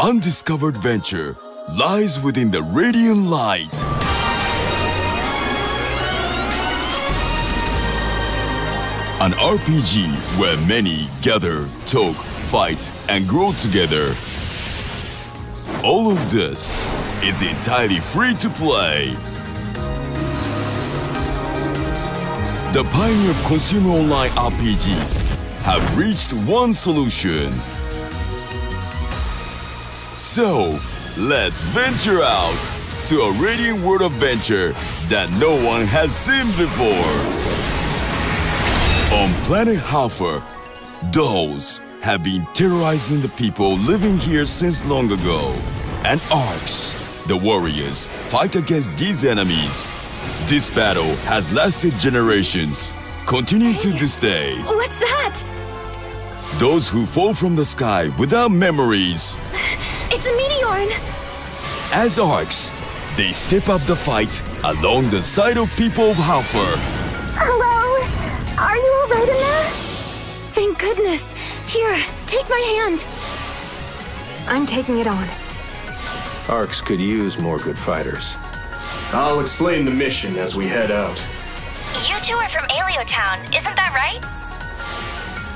undiscovered venture lies within the radiant light. An RPG where many gather, talk, fight, and grow together. All of this is entirely free to play. The pioneer of consumer online RPGs have reached one solution. So, let's venture out to a radiant world of adventure that no one has seen before. On planet Halpha, dolls have been terrorizing the people living here since long ago. And Arks, the warriors, fight against these enemies. This battle has lasted generations, continuing to this day. What's that? Those who fall from the sky without memories. It's. As Arks, they step up the fight along the side of people of Halpha. Hello? Are you alright in there? Thank goodness. Here, take my hand. I'm taking it on. Arks could use more good fighters. I'll explain the mission as we head out. You two are from Aelio Town, isn't that right?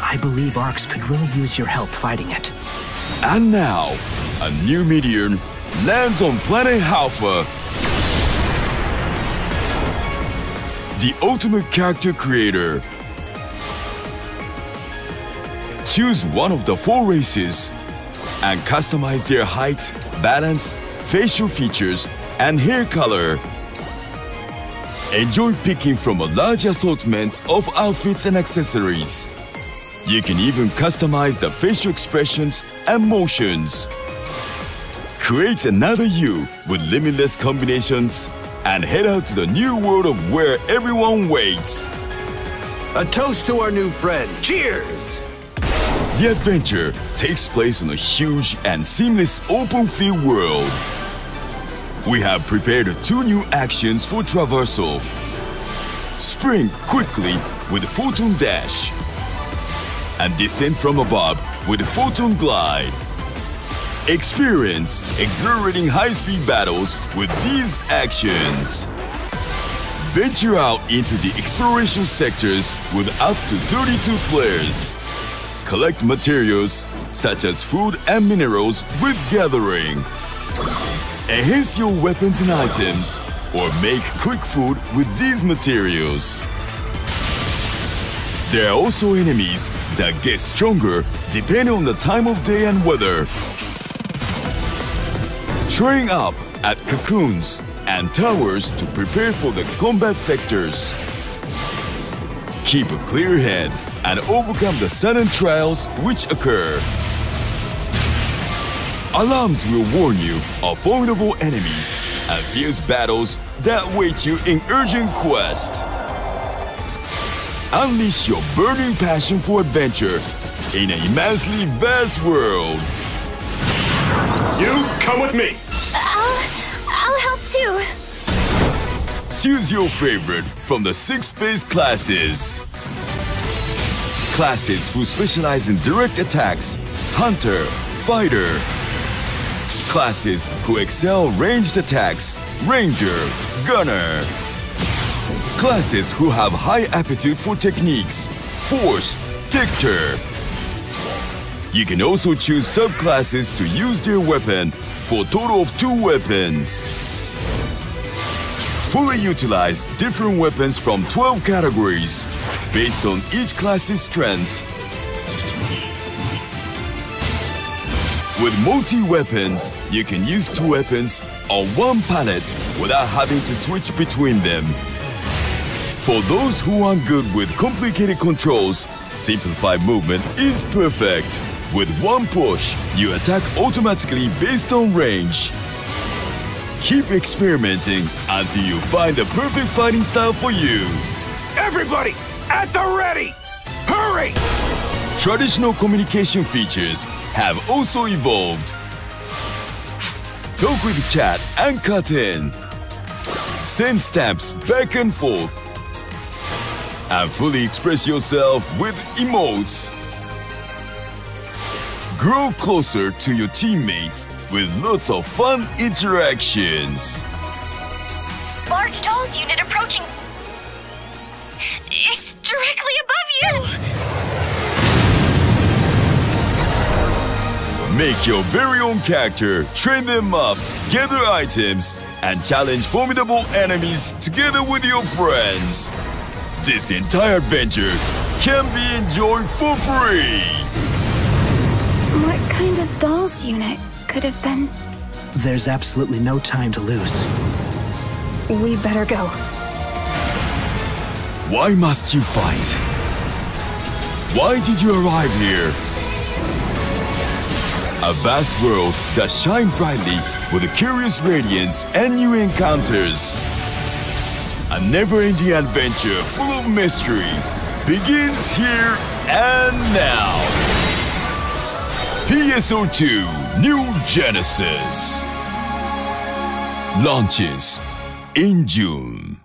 I believe Arks could really use your help fighting it. And now, a new meteor lands on planet Halpha. The ultimate character creator. Choose one of the four races and customize their height, balance, facial features, and hair color. Enjoy picking from a large assortment of outfits and accessories. You can even customize the facial expressions and motions. Create another you with limitless combinations and head out to the new world of where everyone waits. A toast to our new friend. Cheers! The adventure takes place in a huge and seamless open field world. We have prepared two new actions for traversal. Spring quickly with Photon Dash and descend from above with Photon Glide. Experience exhilarating high-speed battles with these actions. Venture out into the exploration sectors with up to 32 players. Collect materials such as food and minerals with gathering. Enhance your weapons and items or make quick food with these materials. There are also enemies that get stronger depending on the time of day and weather. Train up at cocoons and towers to prepare for the combat sectors. Keep a clear head and overcome the sudden trials which occur. Alarms will warn you of formidable enemies and fierce battles that wait you in urgent quest. Unleash your burning passion for adventure in an immensely vast world. You come with me! I'll. I'll help too. Choose your favorite from the six base classes. Classes who specialize in direct attacks, hunter, fighter. Classes who excel ranged attacks, ranger, gunner. Classes who have high aptitude for techniques, force, Techter. You can also choose subclasses to use their weapon for a total of two weapons. Fully utilize different weapons from 12 categories based on each class's strength. With multi-weapons, you can use two weapons on one palette without having to switch between them. For those who aren't good with complicated controls, simplified movement is perfect. With one push, you attack automatically based on range. Keep experimenting until you find the perfect fighting style for you. Everybody, at the ready! Hurry! Traditional communication features have also evolved. Talk with chat and cut in. Send stamps back and forth. And fully express yourself with emotes. Grow closer to your teammates with lots of fun interactions. Large dolls unit approaching. It's directly above you! Make your very own character, train them up, gather items, and challenge formidable enemies together with your friends. This entire adventure can be enjoyed for free. What kind of dolls unit could have been? There's absolutely no time to lose. We better go. Why must you fight? Why did you arrive here? A vast world that shines brightly with a curious radiance and new encounters. A never-ending adventure full of mystery begins here and now. PSO2 New Genesis launches in June.